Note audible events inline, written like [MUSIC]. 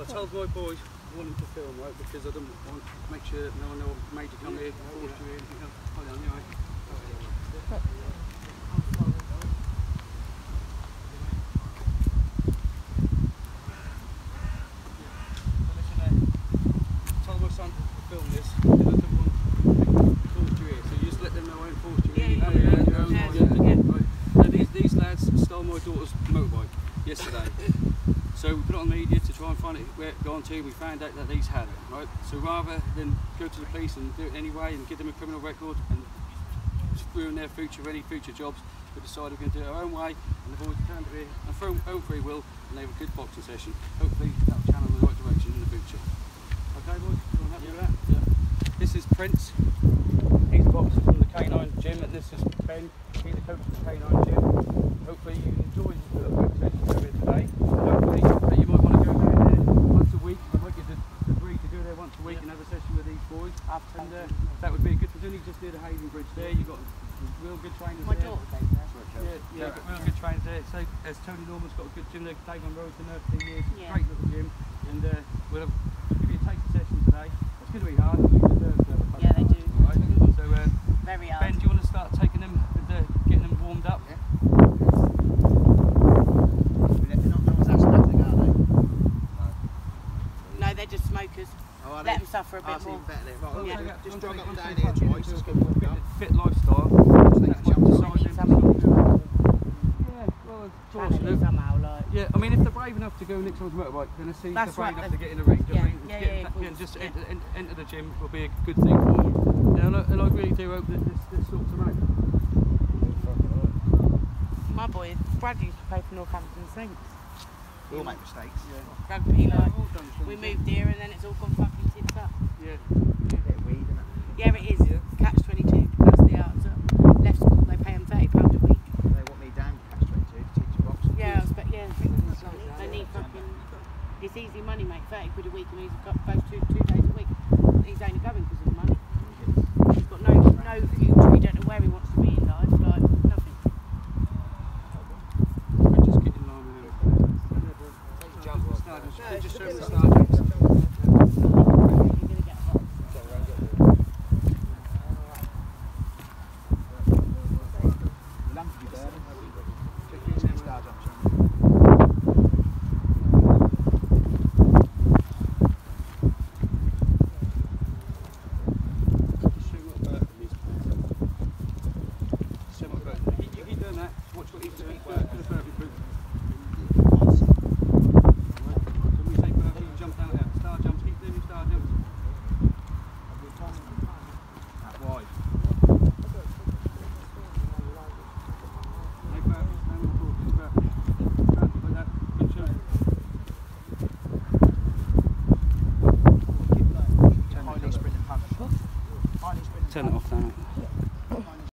I told my boys wanting to film right because I didn't want to make sure that no one made you come here, forced you or anything else. Listen, uh, told my son to film this because I didn't want to force you here. So you just let them know I ain't forced you Yeah, here. yeah, Oh, yeah, your own yeah, right, yeah. right. So these, these lads stole my daughter's motorbike yesterday. [LAUGHS] So we put it on media to try and find it where it gone to. We found out that these had it, right? So rather than go to the police and do it anyway and give them a criminal record and ruin their future, any future jobs, we decided we're going to do it our own way. And the boys turned here and from own free will, and they have a good boxing session. Hopefully that'll channel in the right direction in the future. Okay, boys, everyone happy with that? Yeah. This is Prince. He's a boxer from the K9 gym, and this is Ben. He's the coach of the K9 gym. Hopefully you enjoyed this little good session over here today. Hopefully uh, you might want to go down there once a week. I'd like you to agree to go there once a week and have a session with these boys. And uh, that would be good. Because only just near the Haven Bridge there. You've got real good trainers My there. daughter goes there. Yeah, yeah, got real good trainers there. So as Tony Norman's got a good gym there, Dave Monroe's been there for two years, Yeah. great little gym. And uh, we'll have, give you a taster session today. It's going to be hard, but you deserve to have a Yeah, they do. All right. So uh, Very Ben, do you want to start taking them, with the, getting them warmed up? No, they're just smokers. Oh, Let them suffer a bit I'll more. Right, oh, Yeah. yeah. just One drag up one down here twice, just second. get warmed up. Fit, fit lifestyle. Take a jump. Decide They need them some to- control. Yeah, well, of course. Family you know. somehow, like. Yeah, I mean, if they're brave enough to go next one's motorbike, then I see if That's they're brave right, enough to get in the ring. do you know what I yeah, yeah, yeah, of just yeah. enter, enter the gym will be a good thing for them. Yeah, and I, and I really do hope that this, this sorts them out. My boy, Brad used to play for Northampton Saints. We all make mistakes. Rugby, like. All done We yeah. moved here and then it's all gone fucking tits up. Yeah. A bit of weed, innit? Yeah, it is. Catch 22. That's the answer. Left school, they pay them £30 a week. They want me down catch 22 to teach you boxing. Yeah, I was, but yeah, they need fucking. It's easy money, mate. 30 quid a week and he's got goes two, two days a week. He's only going because of the money. He's got no no future. He don't know where he wants to be in life. Like nothing. But just get in line with them. Start just- Just show them the dann